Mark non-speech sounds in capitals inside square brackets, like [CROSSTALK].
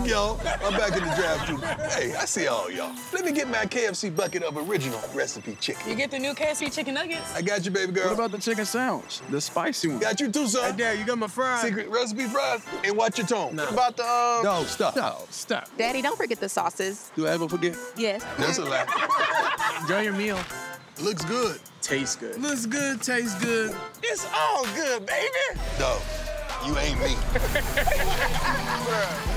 Look, y'all, I'm back in the drive. Hey, I see all y'all. Let me get my KFC bucket of original recipe chicken. You get the new KFC chicken nuggets. I got you, baby girl. What about the chicken sandwich? The spicy one. Got you too, son. Hey, Dad, you got my fries. Secret recipe fries. And watch your tone. No. What about the, uh... No, stop. No, stop. Daddy, don't forget the sauces. Do I ever forget? Yes. That's a lie. Enjoy your meal. Looks good. Tastes good. Looks good, tastes good. It's all good, baby. No, you ain't me. [LAUGHS]